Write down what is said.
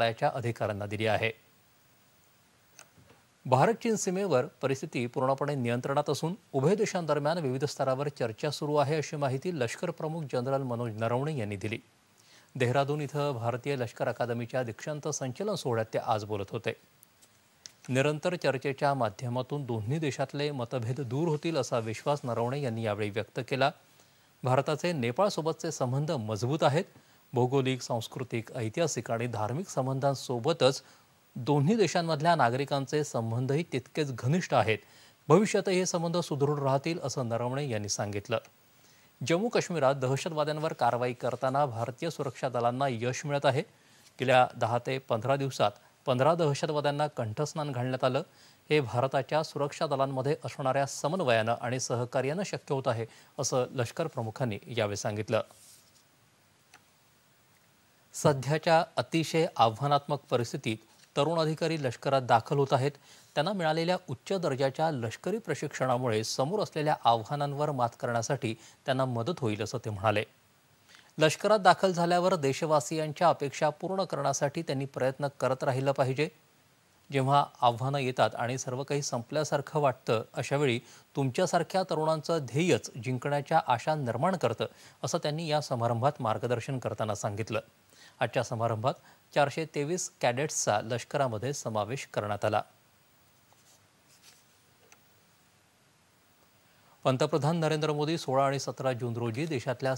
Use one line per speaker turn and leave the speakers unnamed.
न्यायालयाच्या अधिकाऱ्यांना दिली आहे. भारत चीन सीमेवर परिस्थिती पूर्णपणे नियंत्रणात असून उभय देशांदरम्यान विविध स्तरावर चर्चा सुरू आहे अशी माहिती लष्कर प्रमुख जनरल मनोज नरवणे यांनी दिली. देहरादून इथं भारतीय लष्कर अकादमीच्या दीक्षांत संचलन सोहळ्यात ते आज बोलत होते. निरंतर चर्चेच्या माध्यमातून दोन्ही देशातले मतभेद दूर होतील असा विश्वास नरवणे यांनी यावेळी व्यक्त केला. भारताचे नेपाळसोबतचे संबंध मजबूत आहेत. भौगोलिक सांस्कृतिक ऐतिहासिक आणि धार्मिक संबंधांसोबतच दोन्ही देशांमधल्या नागरिकांचे संबंधही तितकेच घनिष्ठ आहेत. भविष्यातही हे संबंध सुदृढ राहतील असं नरवणे यांनी सांगितलं. जम्मू काश्मीरात दहशतवाद्यांवर कारवाई करताना भारतीय सुरक्षा दलांना यश मिळत आहे. गेल्या दहा ते पंधरा दिवसात पंधरा दहशतवाद्यांना कंठस्नान घालण्यात आलं. हे भारताच्या सुरक्षा दलांमध्ये असणाऱ्या समन्वयानं आणि सहकार्यानं शक्य होत आहे असं लष्कर प्रमुखांनी यावेळी सांगितलं. सध्याच्या अतिशय आव्हानात्मक परिस्थितीत तरुण अधिकारी लष्करात दाखल होत आहेत. त्यांना मिळालेल्या उच्च दर्जाच्या लष्करी प्रशिक्षणामुळे समोर असलेल्या आव्हानांवर मात करण्यासाठी त्यांना मदत होईल असं ते म्हणाले. लष्करात दाखल झाल्यावर देशवासियांच्या अपेक्षा पूर्ण करण्यासाठी त्यांनी प्रयत्न करत राहिलं पाहिजे. जेव्हा आव्हानं येतात आणि सर्व काही संपल्यासारखं वाटतं अशावेळी तुमच्यासारख्या तरुणांचं ध्येयच जिंकण्याच्या आशा निर्माण करतं असं त्यांनी या समारंभात मार्गदर्शन करताना सांगितलं. आजच्या समारंभात चारशे तेवीस कॅडेट्सचा लष्करामध्ये समावेश करण्यात आला. पंतप्रधान नरेंद्र मोदी सोळा आणि सतरा जून रोजी देशातल्या